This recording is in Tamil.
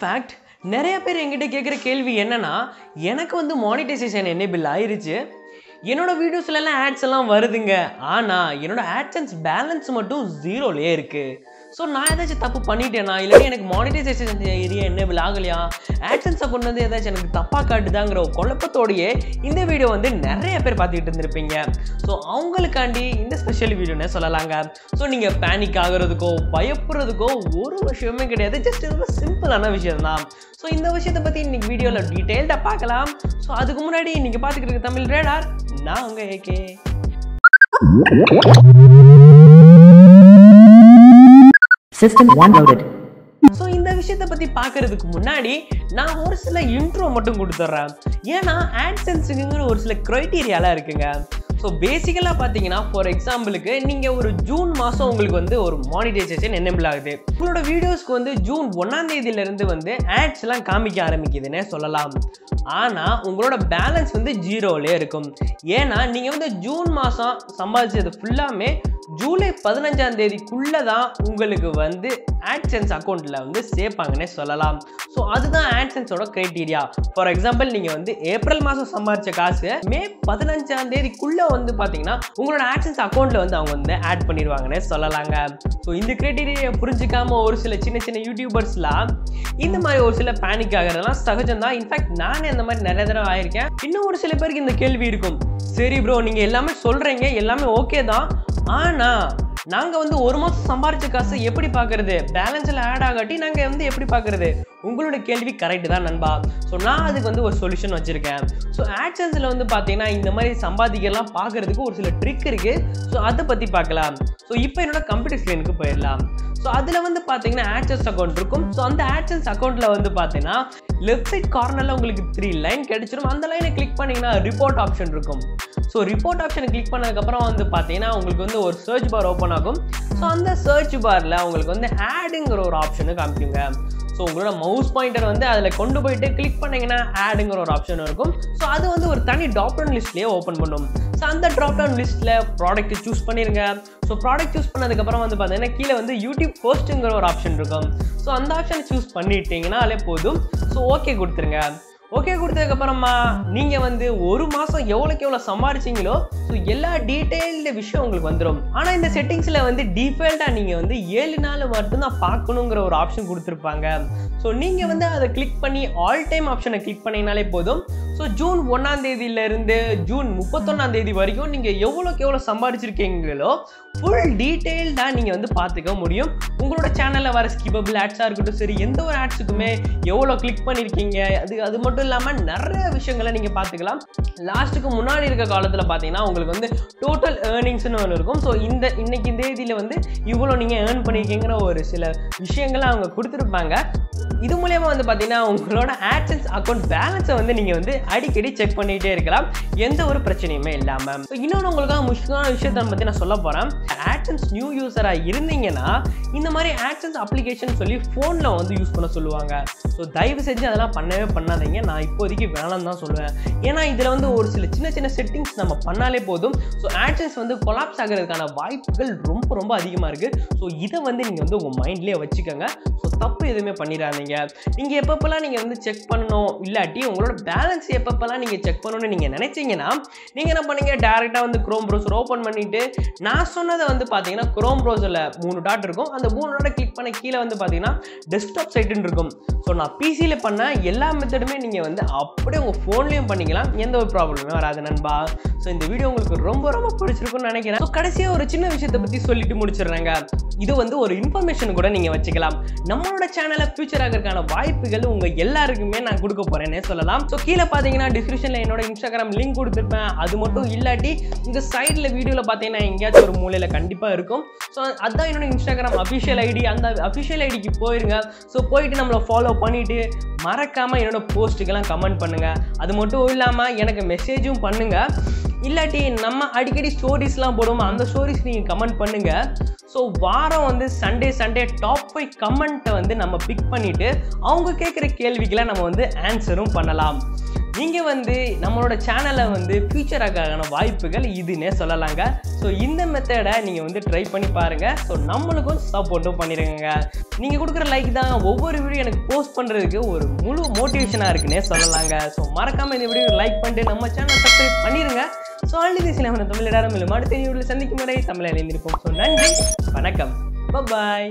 ஃபேக்ட் நிறைய பேர் எங்கிட்ட கேட்குற கேள்வி என்னன்னா எனக்கு வந்து மானிட்டைசேஷன் என்னேபிள் ஆயிருச்சு. என்னோட வீடியோஸ்லலாம் ஆட்ஸ் எல்லாம் வருதுங்க. ஆனால் என்னோட ஆட்சன்ஸ் பேலன்ஸ் மட்டும் ஜீரோலேயே இருக்குது ஸோ நான் ஏதாச்சும் தப்பு பண்ணிட்டேனா? இல்லாட்டி எனக்கு மானிட்டைசேஷன் ஏரியா என்ன ஆகலையா ஆட்சன்ஸ் கொண்டு வந்து ஏதாச்சும் எனக்கு தப்பாக காட்டுதாங்கிற ஒரு குழப்பத்தோடையே இந்த வீடியோ வந்து நிறைய பேர் பார்த்துக்கிட்டு இருந்திருப்பீங்க. ஸோ அவங்களுக்காண்டி இந்த ஸ்பெஷல் வீடியோனே சொல்லலாங்க. ஸோ நீங்கள் பேனிக் ஆகிறதுக்கோ பயப்படுறதுக்கோ ஒரு விஷயமே கிடையாது. ஜஸ்ட் இது ஒரு சிம்பிளான விஷயம் தான் ஸோ இந்த விஷயத்தை பற்றி இன்னைக்கு வீடியோவில் டீட்டெயில்டாக பார்க்கலாம். ஸோ அதுக்கு முன்னாடி நீங்கள் பார்த்துக்கிட்டு தமிழ் ரேடார் நான் உங்கள் ஏகே System 1 loaded. ஸோ இந்த விஷயத்தை பற்றி பார்க்கறதுக்கு முன்னாடி நான் ஒரு சில இன்ட்ரோ மட்டும் கொடுத்துட்றேன் ஏன்னா ஆட்சன்ஸுங்கிற ஒரு சில க்ரைட்டீரியாலாம் இருக்குங்க. ஸோ பேசிக்கலாக பார்த்தீங்கன்னா ஃபார் எக்ஸாம்பிளுக்கு நீங்கள் ஒரு ஜூன் மாதம் உங்களுக்கு வந்து ஒரு மானிடைசேஷன் என்னபிள் ஆகுது. உங்களோட வீடியோஸ்க்கு வந்து ஜூன் ஒன்றாம் தேதியிலேருந்து வந்து ஆட்ஸ்லாம் காமிக்க ஆரம்பிக்குதுன்னே சொல்லலாம். ஆனால் உங்களோட பேலன்ஸ் வந்து ஜீரோவிலே இருக்கும். ஏன்னா நீங்கள் வந்து ஜூன் மாதம் சம்பாதிச்சது ஃபுல்லாமே ஜூலை பதினஞ்சாம் தேதிக்குள்ளே தான் உங்களுக்கு வந்து ஆட்சன்ஸ் அக்கௌண்ட்டில் வந்து சேர்ப்பாங்கன்னே சொல்லலாம். ஸோ அதுதான் ஆட்சன்ஸோட க்ரைட்டீரியா ஃபார் எக்ஸாம்பிள் நீங்கள் வந்து ஏப்ரல் மாதம் சம்பாதிச்ச காசு மே பதினஞ்சாம் தேதிக்குள்ளே வந்து பார்த்தீங்கன்னா உங்களோட ஆக்ஷன்ஸ் அக்கௌண்ட்டில் வந்து அவங்க வந்து ஆட் பண்ணிடுவாங்கன்னு சொல்லலாங்க. ஸோ இந்த க்ரைட்டீரியா புரிஞ்சிக்காமல் ஒரு சில சின்ன சின்ன யூடியூபர்ஸ்லாம் இந்த மாதிரி ஒரு சில பேனிக் ஆகிறதெல்லாம் சகஜம் தான் இன்ஃபேக்ட் நானே அந்த மாதிரி நிறைய தடவை ஆயிருக்கேன். இன்னும் ஒரு சில பேருக்கு இந்த கேள்வி இருக்கும். சரி ப்ரோ நீங்கள் எல்லாமே சொல்கிறீங்க எல்லாமே ஓகே தான். ஆனால் நாங்கள் வந்து ஒரு மாதம் சம்பாரிச்ச காசு எப்படி பார்க்குறது பேலன்ஸில் ஆட் ஆகாட்டி நாங்கள் வந்து எப்படி பார்க்குறது உங்களோட கேள்வி கரெக்ட் தான் நண்பா. ஸோ நான் அதுக்கு வந்து ஒரு சொல்யூஷன் வச்சுருக்கேன். ஸோ ஆட்சன்ஸில் வந்து பார்த்தீங்கன்னா இந்த மாதிரி சம்பாதிக்கலாம் பார்க்குறதுக்கு ஒரு சில ட்ரிக் இருக்குது ஸோ அதை பற்றி பார்க்கலாம். ஸோ இப்போ என்னோட கம்ப்யூட்டர் ஸ்க்ரீனுக்கு போயிடலாம். ஸோ அதில் வந்து பார்த்தீங்கன்னா ஆட்சன்ஸ் அக்கௌண்ட் இருக்கும். ஸோ அந்த ஆட்சன்ஸ் அக்கௌண்ட்டில் வந்து பார்த்தீங்கன்னா லெஃப்ட் சைட் கார்னரில் உங்களுக்கு த்ரீ லைன் கிடைச்சிடும் அந்த லைனை கிளிக் பண்ணிங்கன்னா ரிப்போர்ட் ஆப்ஷன் இருக்கும். ஸோ ரிப்போர்ட் ஆப்ஷனை கிளிக் பண்ணதுக்கப்புறம் வந்து பார்த்தீங்கன்னா உங்களுக்கு வந்து ஒரு சர்ச் பார் ஓப்பன் ஆகும். ஸோ அந்த சர்ச் பாரில் உங்களுக்கு வந்து ஆடுங்கிற ஒரு ஆப்ஷனை காமிக்குங்க. ஸோ உங்களோட மவுஸ் பாயிண்டர் வந்து அதில் கொண்டு போயிட்டு கிளிக் பண்ணிங்கன்னா ஆடுங்கிற ஒரு ஆப்ஷன் இருக்கும். ஸோ அது வந்து ஒரு தனி டாப் டவுன் லிஸ்ட்லேயே ஓப்பன் பண்ணும். ஸோ அந்த ட்ராப் டவுன் லிஸ்ட்டில் ப்ராடக்ட் சூஸ் பண்ணிருங்க. ஸோ ப்ராடக்ட் சூஸ் பண்ணதுக்கப்புறம் வந்து பார்த்தீங்கன்னா கீழே வந்து யூடியூப் போஸ்ட்டுங்கிற ஒரு ஆப்ஷன் இருக்கும். ஸோ அந்த ஆப்ஷன் சூஸ் பண்ணிட்டீங்கனாலே போதும். ஸோ ஓகே கொடுத்துருங்க. ஓகே கொடுத்ததுக்கப்புறமா நீங்கள் வந்து ஒரு மாதம் எவ்வளோக்கு எவ்வளோ சம்பாரிச்சிங்களோ ஸோ எல்லா டீட்டெயில்டு விஷயம் உங்களுக்கு வந்துடும் ஆனால் இந்த செட்டிங்ஸில் வந்து டீஃபால்ட்டாக நீங்கள் வந்து ஏழு நாள் மட்டும்தான் பார்க்கணுங்கிற ஒரு ஆப்ஷன் கொடுத்துருப்பாங்க. ஸோ நீங்கள் வந்து அதை கிளிக் பண்ணி ஆல் டைம் ஆப்ஷனை கிளிக் பண்ணிங்கனாலே போதும். ஸோ ஜூன் ஒன்றாம் தேதியிலேருந்து ஜூன் முப்பத்தொன்னாம் தேதி வரைக்கும் நீங்கள் எவ்வளோக்கு எவ்வளோ சம்பாரிச்சிருக்கீங்களோ ஃபுல் டீட்டெயில்டாக நீங்கள் வந்து பார்த்துக்க முடியும். உங்களோட சேனலில் வர ஸ்கிப்பபிள் ஆட்ஸாக இருக்கட்டும் சரி எந்த ஒரு ஆட்ஸுக்குமே எவ்வளோ கிளிக் பண்ணியிருக்கீங்க அது அது மட்டும் இல்லாமல் நிறைய விஷயங்களை நீங்கள் பார்த்துக்கலாம். லாஸ்ட்டுக்கு முன்னாடி இருக்க காலத்தில் பார்த்தீங்கன்னா உங்களுக்கு வந்து டோட்டல் ஏர்னிங்ஸ்னு ஒன்று இருக்கும். ஸோ இந்த இன்னைக்கு தேதியில் வந்து இவ்வளோ நீங்கள் ஏர்ன் பண்ணியிருக்கீங்கிற ஒரு சில விஷயங்களை அவங்க கொடுத்துருப்பாங்க. இது மூலயமா வந்து பார்த்தீங்கன்னா உங்களோட ஆட்சன்ஸ் அக்கௌண்ட் பேலன்ஸை வந்து நீங்கள் வந்து அடிக்கடி செக் பண்ணிகிட்டே இருக்கலாம். எந்த ஒரு பிரச்சனையுமே இல்லாமல் இன்னொன்று உங்களுக்காக முக்கியமான விஷயத்தை பற்றி நான் சொல்ல போகிறேன் ஆட்சன்ஸ் நியூ யூஸராக இருந்தீங்கன்னா இந்த மாதிரி ஆட்சன்ஸ் அப்ளிகேஷன் சொல்லி ஃபோனில் வந்து யூஸ் பண்ண சொல்லுவாங்க. ஸோ தயவு செஞ்சு அதெல்லாம் பண்ணவே பண்ணாதீங்க. நான் இப்போதைக்கு வேணாம் தான் சொல்லுவேன். ஏன்னா இதில் வந்து ஒரு சில சின்ன சின்ன செட்டிங்ஸ் நம்ம பண்ணாலே போதும். ஸோ ஆட்சன்ஸ் வந்து கொலாப்ஸ் ஆகிறதுக்கான வாய்ப்புகள் ரொம்ப ரொம்ப அதிகமாக இருக்குது ஸோ இதை வந்து நீங்கள் வந்து உங்கள் மைண்ட்லேயே வச்சுக்கோங்க. ஸோ தப்பு எதுவுமே பண்ணிடாதீங்க. நீங்கள் எப்பப்பெல்லாம் நீங்கள் வந்து செக் பண்ணணும் இல்லாட்டி உங்களோட பேலன்ஸ் எப்பப்பெல்லாம் நீங்கள் செக் பண்ணணும்னு நீங்கள் நினைச்சீங்கன்னா நீங்கள் என்ன பண்ணுங்க? டேரெக்டாக வந்து க்ரோம் ப்ரௌசர் ஓப்பன் பண்ணிவிட்டு நான் சொன்னதை வந்து பார்த்தீங்கன்னா க்ரோம் ப்ரௌசரில் மூணு டாட் இருக்கும். அந்த மூணு டாட்டை கிளிக் பண்ண கீழே வந்து பார்த்தீங்கன்னா டெஸ்க்டாப் சைட்டுன்னு இருக்கும். ஸோ நான் பிசியில் பண்ண எல்லா மெத்தடுமே நீங்கள் வந்து அப்படியே உங்கள் ஃபோன்லேயும் பண்ணிக்கலாம். எந்த ஒரு ப்ராப்ளமே வராது நண்பா. ஸோ இந்த வீடியோ உங்களுக்கு ரொம்ப ரொம்ப பிடிச்சிருக்கும்னு நினைக்கிறேன். ஸோ கடைசியாக ஒரு சின்ன விஷயத்தை பற்றி சொல்லிட்டு முடிச்சிடுறாங்க. இது வந்து ஒரு இன்ஃபர்மேஷன் கூட நீங்கள் வச்சுக்கலாம். நம்மளோட சேனலை ஃபியூச்சர் ஆகிறதுக்கான வாய்ப்புகள் உங்கள் எல்லாருக்குமே நான் கொடுக்க போகிறேன்னே சொல்லலாம். ஸோ கீழே பார்த்தீங்கன்னா டிஸ்கிரிப்ஷனில் என்னோட இன்ஸ்டாகிராம் லிங்க் கொடுத்துருப்பேன். அது மட்டும் இல்லாட்டி இந்த சைடில் வீடியோவில் பார்த்தீங்கன்னா எங்கேயாச்சும் ஒரு மூலையில் கண்டிப்பாக இருக்கும். ஸோ அதுதான் என்னோட இன்ஸ்டாகிராம் அஃபிஷியல் ஐடி அந்த அஃபிஷியல் ஐடிக்கு போயிருங்க. ஸோ போயிட்டு நம்மளை ஃபாலோ பண்ணி பண்ணிவிட்டு மறக்காமல் என்னோட போஸ்ட்டுக்கெல்லாம் கமெண்ட் பண்ணுங்கள் அது மட்டும் இல்லாமல் எனக்கு மெசேஜும் பண்ணுங்கள் இல்லாட்டி நம்ம அடிக்கடி ஸ்டோரிஸ்லாம் போடுவோம் அந்த ஸ்டோரிஸ் நீங்கள் கமெண்ட் பண்ணுங்கள் ஸோ வாரம் வந்து சண்டே சண்டே டாப் ஃபைவ் கமெண்ட்டை வந்து நம்ம பிக் பண்ணிவிட்டு அவங்க கேட்குற கேள்விக்கெல்லாம் நம்ம வந்து ஆன்சரும் பண்ணலாம். நீங்கள் வந்து நம்மளோட சேனலை வந்து ஃபியூச்சராக்கான வாய்ப்புகள் இதுன்னே சொல்லலாங்க. ஸோ இந்த மெத்தடை நீங்கள் வந்து ட்ரை பண்ணி பாருங்கள் ஸோ நம்மளுக்கும் சப்போர்ட்டும் பண்ணிடுங்க நீங்கள் கொடுக்குற லைக் தான் ஒவ்வொரு வீடியோ எனக்கு போஸ்ட் பண்ணுறதுக்கு ஒரு முழு மோட்டிவேஷனாக இருக்குன்னே சொல்லலாங்க. ஸோ மறக்காமல் இந்த வீடியோ லைக் பண்ணிட்டு நம்ம சேனல் சப்ஸ்கிரைப் பண்ணிடுங்க ஸோ ஆல்ரெடி சில தமிழ் இடம் இல்லை அடுத்த வீடியோவில் சந்திக்கும் வரை தமிழில் இணைந்திருப்போம். ஸோ நன்றி. வணக்கம். பாய்